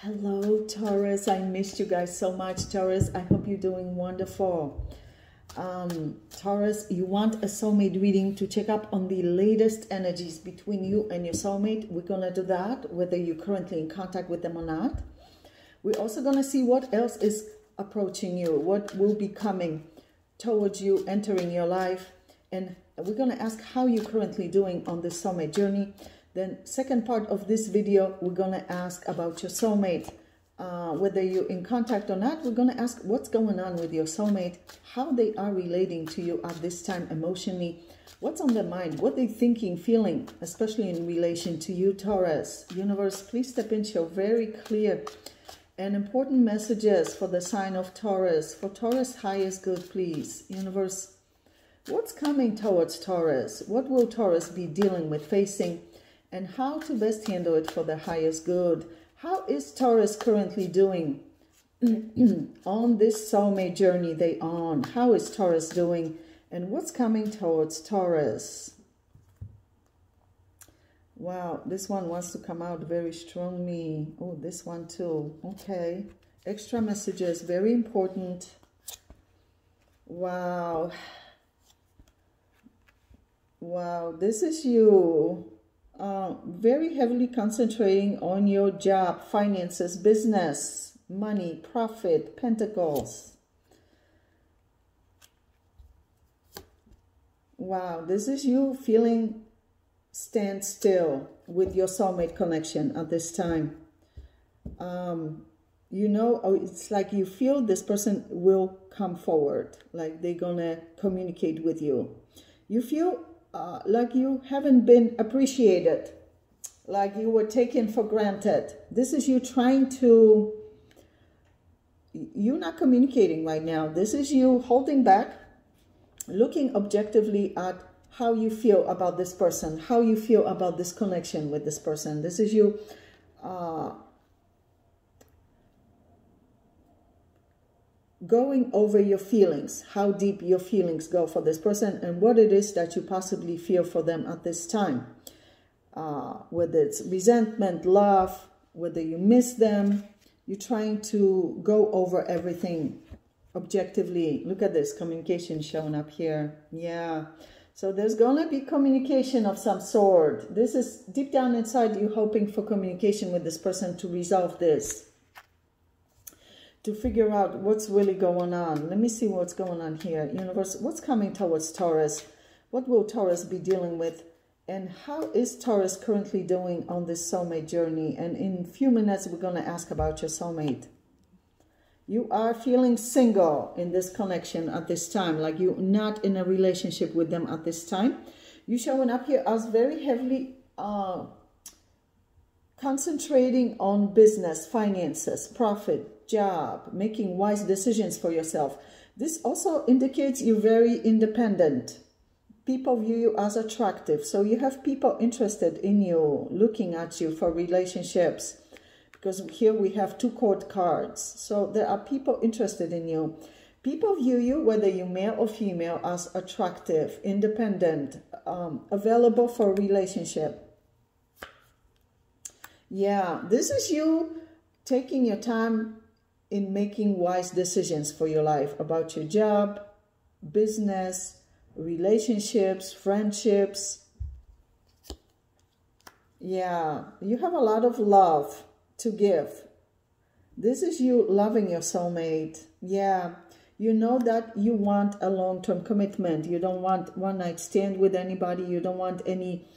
Hello, Taurus. I missed you guys so much, Taurus. I hope you're doing wonderful. Um, Taurus, you want a soulmate reading to check up on the latest energies between you and your soulmate. We're going to do that, whether you're currently in contact with them or not. We're also going to see what else is approaching you, what will be coming towards you, entering your life. And we're going to ask how you're currently doing on this soulmate journey. Then second part of this video, we're going to ask about your soulmate. Uh, whether you're in contact or not, we're going to ask what's going on with your soulmate, how they are relating to you at this time emotionally, what's on their mind, what they're thinking, feeling, especially in relation to you, Taurus. Universe, please step in, show very clear and important messages for the sign of Taurus. For Taurus, highest good, please. Universe, what's coming towards Taurus? What will Taurus be dealing with, facing? And how to best handle it for the highest good. How is Taurus currently doing on this soulmate journey they on? How is Taurus doing and what's coming towards Taurus? Wow, this one wants to come out very strongly. Oh, this one too. Okay. Extra messages, very important. Wow. Wow, this is you. Uh, very heavily concentrating on your job, finances, business, money, profit, pentacles. Wow, this is you feeling stand still with your soulmate connection at this time. Um, you know, oh, it's like you feel this person will come forward, like they're gonna communicate with you. You feel uh, like you haven't been appreciated, like you were taken for granted. This is you trying to, you're not communicating right now. This is you holding back, looking objectively at how you feel about this person, how you feel about this connection with this person. This is you uh, going over your feelings, how deep your feelings go for this person and what it is that you possibly feel for them at this time. Uh, whether it's resentment, love, whether you miss them, you're trying to go over everything objectively. Look at this communication showing up here. Yeah. So there's going to be communication of some sort. This is deep down inside you hoping for communication with this person to resolve this to figure out what's really going on. Let me see what's going on here. Universe, what's coming towards Taurus? What will Taurus be dealing with? And how is Taurus currently doing on this soulmate journey? And in a few minutes, we're going to ask about your soulmate. You are feeling single in this connection at this time, like you're not in a relationship with them at this time. You're showing up here as very heavily uh, concentrating on business, finances, profit, job, making wise decisions for yourself. This also indicates you're very independent. People view you as attractive. So you have people interested in you, looking at you for relationships. Because here we have two court cards. So there are people interested in you. People view you, whether you're male or female, as attractive, independent, um, available for relationship. Yeah, this is you taking your time in making wise decisions for your life about your job, business, relationships, friendships. Yeah, you have a lot of love to give. This is you loving your soulmate. Yeah, you know that you want a long-term commitment. You don't want one night stand with anybody. You don't want any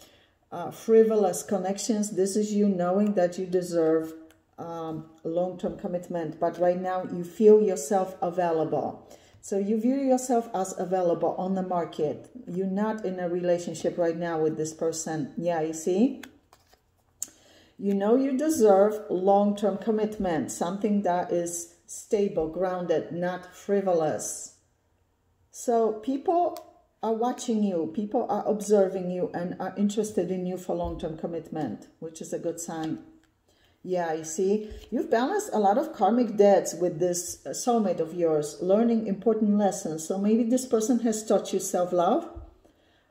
uh, frivolous connections. This is you knowing that you deserve um, long-term commitment, but right now you feel yourself available. So you view yourself as available on the market. You're not in a relationship right now with this person. Yeah, you see? You know you deserve long-term commitment, something that is stable, grounded, not frivolous. So people are watching you, people are observing you and are interested in you for long-term commitment, which is a good sign. Yeah, you see, you've balanced a lot of karmic debts with this uh, soulmate of yours, learning important lessons. So maybe this person has taught you self-love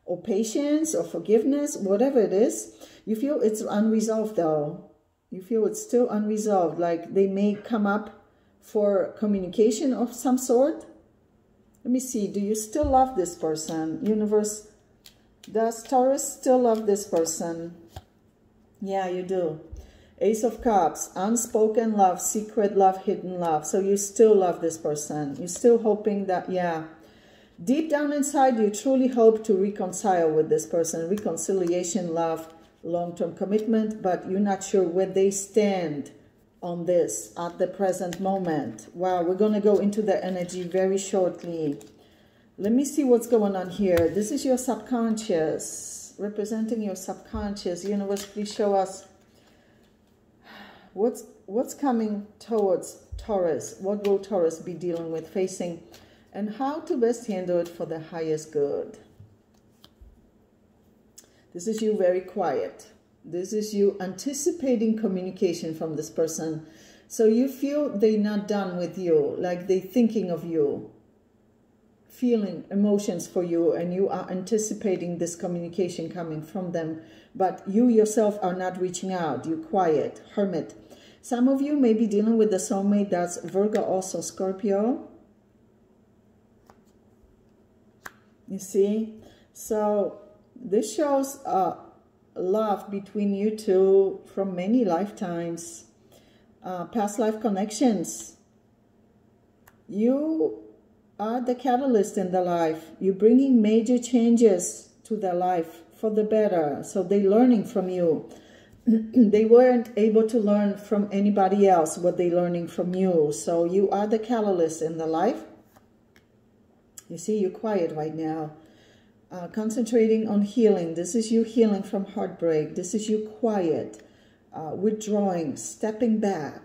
or patience or forgiveness, whatever it is. You feel it's unresolved though. You feel it's still unresolved, like they may come up for communication of some sort. Let me see, do you still love this person? Universe, does Taurus still love this person? Yeah, you do. Ace of Cups, unspoken love, secret love, hidden love. So you still love this person. You're still hoping that, yeah. Deep down inside, you truly hope to reconcile with this person. Reconciliation, love, long-term commitment, but you're not sure where they stand on this at the present moment. Wow, we're going to go into the energy very shortly. Let me see what's going on here. This is your subconscious, representing your subconscious. Universe, please show us what's what's coming towards Taurus. What will Taurus be dealing with, facing, and how to best handle it for the highest good. This is you very quiet. This is you anticipating communication from this person. So you feel they're not done with you, like they're thinking of you feeling emotions for you and you are anticipating this communication coming from them, but you yourself are not reaching out. You're quiet, hermit. Some of you may be dealing with the soulmate that's Virgo, also Scorpio. You see? So this shows uh, love between you two from many lifetimes, uh, past life connections. You are the catalyst in the life. You're bringing major changes to their life for the better. So they're learning from you. they weren't able to learn from anybody else what they're learning from you. So you are the catalyst in the life. You see, you're quiet right now. Uh, concentrating on healing. This is you healing from heartbreak. This is you quiet, uh, withdrawing, stepping back.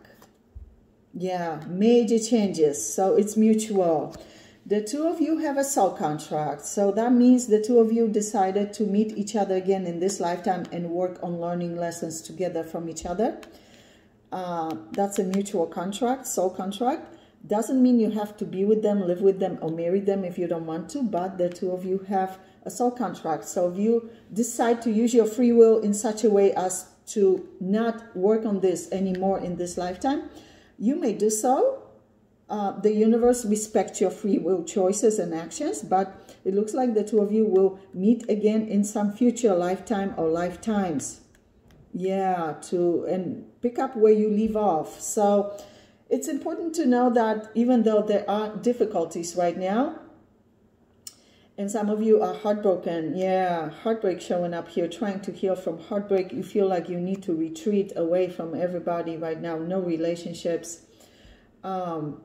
Yeah, major changes. So it's mutual. The two of you have a soul contract. So that means the two of you decided to meet each other again in this lifetime and work on learning lessons together from each other. Uh, that's a mutual contract, soul contract. Doesn't mean you have to be with them, live with them, or marry them if you don't want to, but the two of you have a soul contract. So if you decide to use your free will in such a way as to not work on this anymore in this lifetime, you may do so uh, the universe respects your free will choices and actions, but it looks like the two of you will meet again in some future lifetime or lifetimes. Yeah, to and pick up where you leave off. So it's important to know that even though there are difficulties right now, and some of you are heartbroken. Yeah, heartbreak showing up here, trying to heal from heartbreak. You feel like you need to retreat away from everybody right now. No relationships. Um,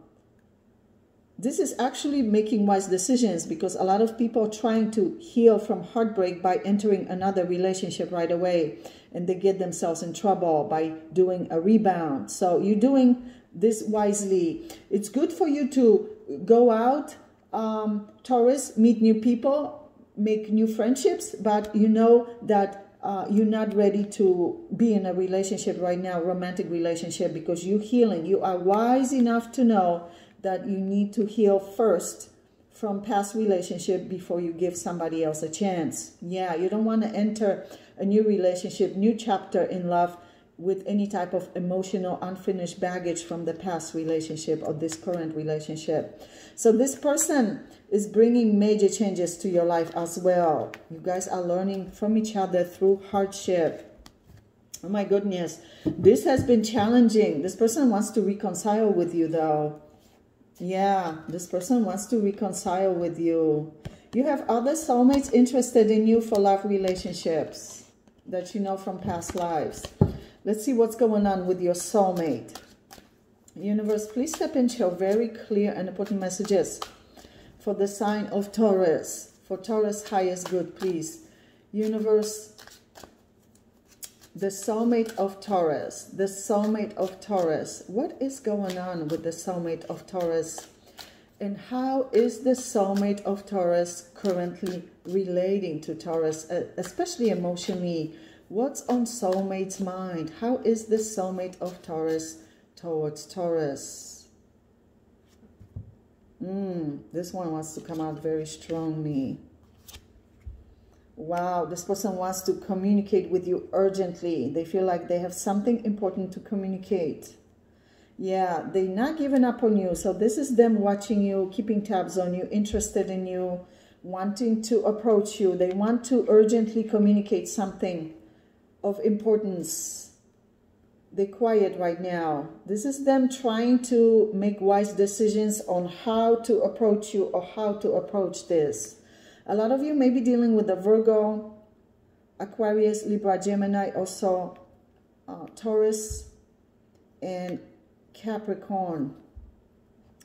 this is actually making wise decisions because a lot of people are trying to heal from heartbreak by entering another relationship right away and they get themselves in trouble by doing a rebound. So you're doing this wisely. It's good for you to go out, um, Taurus, meet new people, make new friendships, but you know that uh, you're not ready to be in a relationship right now, romantic relationship, because you're healing. You are wise enough to know that you need to heal first from past relationship before you give somebody else a chance. Yeah, you don't want to enter a new relationship, new chapter in love with any type of emotional unfinished baggage from the past relationship or this current relationship. So this person is bringing major changes to your life as well. You guys are learning from each other through hardship. Oh my goodness, this has been challenging. This person wants to reconcile with you though. Yeah, this person wants to reconcile with you. You have other soulmates interested in you for love relationships that you know from past lives. Let's see what's going on with your soulmate. Universe, please step in, show very clear and important messages for the sign of Taurus. For Taurus' highest good, please. Universe, the soulmate of Taurus, the soulmate of Taurus. What is going on with the soulmate of Taurus? And how is the soulmate of Taurus currently relating to Taurus, especially emotionally? What's on soulmate's mind? How is the soulmate of Taurus towards Taurus? Mm, this one wants to come out very strongly. Wow, this person wants to communicate with you urgently. They feel like they have something important to communicate. Yeah, they're not giving up on you. So this is them watching you, keeping tabs on you, interested in you, wanting to approach you. They want to urgently communicate something of importance. They're quiet right now. This is them trying to make wise decisions on how to approach you or how to approach this. A lot of you may be dealing with the Virgo, Aquarius, Libra, Gemini, also uh, Taurus, and Capricorn.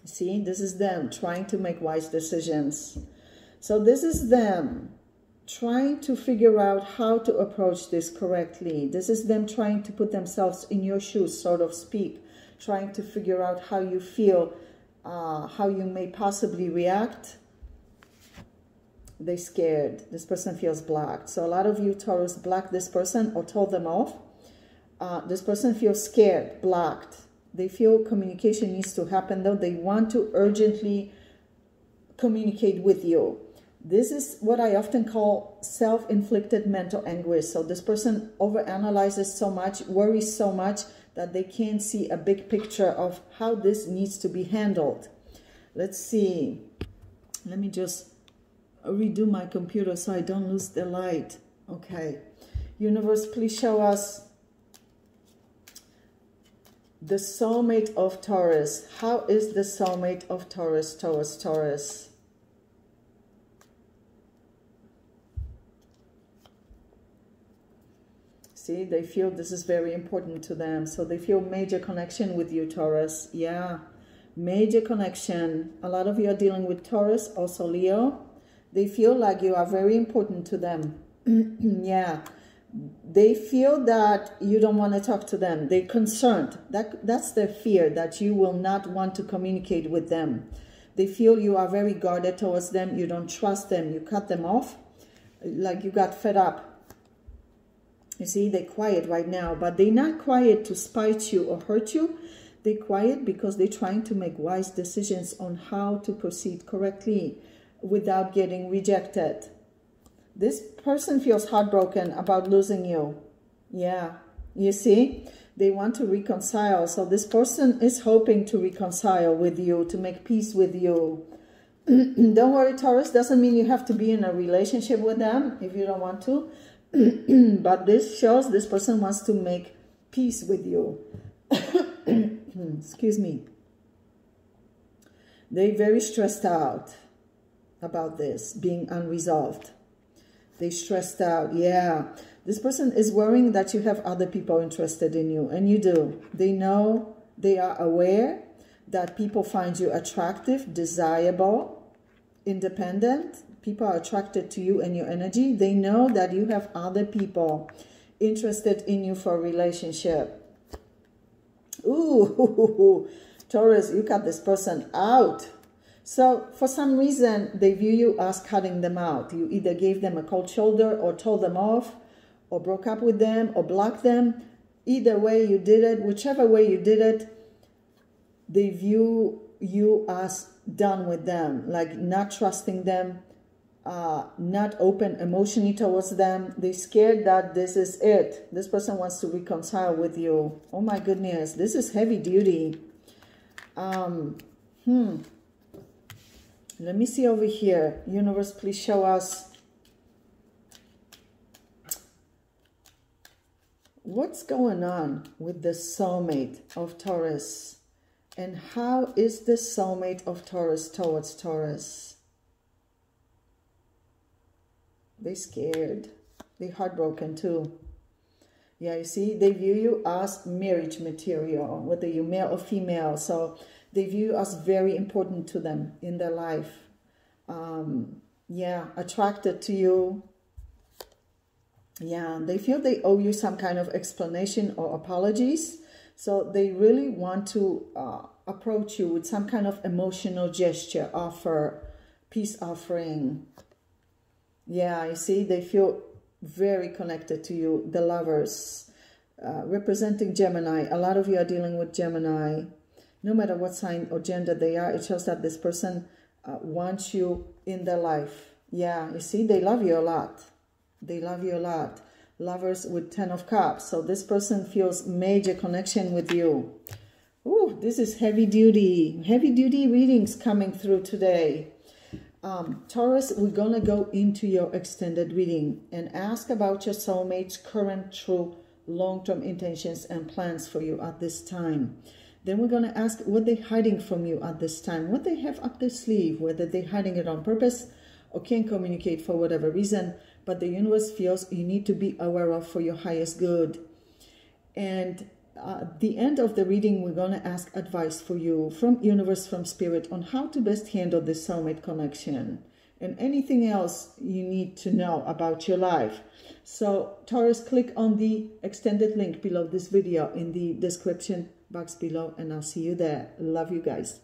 See, this is them trying to make wise decisions. So this is them trying to figure out how to approach this correctly. This is them trying to put themselves in your shoes, so to speak, trying to figure out how you feel, uh, how you may possibly react they scared. This person feels blocked. So a lot of you Taurus block this person or told them off. Uh, this person feels scared, blocked. They feel communication needs to happen though. They want to urgently communicate with you. This is what I often call self-inflicted mental anguish. So this person overanalyzes so much, worries so much that they can't see a big picture of how this needs to be handled. Let's see. Let me just redo my computer so I don't lose the light. Okay. Universe, please show us the soulmate of Taurus. How is the soulmate of Taurus, Taurus, Taurus? See, they feel this is very important to them. So they feel major connection with you, Taurus. Yeah, major connection. A lot of you are dealing with Taurus, also Leo. They feel like you are very important to them. yeah. They feel that you don't want to talk to them. They're concerned. That, that's their fear, that you will not want to communicate with them. They feel you are very guarded towards them. You don't trust them. You cut them off. Like you got fed up. You see, they're quiet right now. But they're not quiet to spite you or hurt you. They're quiet because they're trying to make wise decisions on how to proceed correctly without getting rejected. This person feels heartbroken about losing you. Yeah, you see? They want to reconcile. So this person is hoping to reconcile with you, to make peace with you. don't worry, Taurus. Doesn't mean you have to be in a relationship with them if you don't want to. but this shows this person wants to make peace with you. Excuse me. They're very stressed out about this being unresolved. They stressed out. Yeah. This person is worrying that you have other people interested in you. And you do. They know, they are aware that people find you attractive, desirable, independent. People are attracted to you and your energy. They know that you have other people interested in you for a relationship. Ooh, Taurus, you cut this person out. So for some reason, they view you as cutting them out. You either gave them a cold shoulder or told them off or broke up with them or blocked them. Either way you did it, whichever way you did it, they view you as done with them, like not trusting them, uh, not open emotionally towards them. They're scared that this is it. This person wants to reconcile with you. Oh my goodness, this is heavy duty. Um, hmm. Let me see over here. Universe, please show us what's going on with the soulmate of Taurus and how is the soulmate of Taurus towards Taurus? They scared. They heartbroken too. Yeah, you see, they view you as marriage material, whether you're male or female. So they view us very important to them in their life. Um, yeah, attracted to you. Yeah, they feel they owe you some kind of explanation or apologies. So they really want to uh, approach you with some kind of emotional gesture, offer, peace offering. Yeah, you see, they feel very connected to you, the lovers. Uh, representing Gemini, a lot of you are dealing with Gemini no matter what sign or gender they are, it shows that this person uh, wants you in their life. Yeah, you see, they love you a lot. They love you a lot. Lovers with Ten of Cups. So this person feels major connection with you. Ooh, this is heavy duty. Heavy duty readings coming through today. Um, Taurus, we're going to go into your extended reading and ask about your soulmate's current true long-term intentions and plans for you at this time. Then we're going to ask what they're hiding from you at this time, what they have up their sleeve, whether they're hiding it on purpose or can't communicate for whatever reason, but the universe feels you need to be aware of for your highest good. And uh, at the end of the reading, we're going to ask advice for you from universe, from spirit on how to best handle the soulmate connection and anything else you need to know about your life. So Taurus, click on the extended link below this video in the description box below and I'll see you there. Love you guys.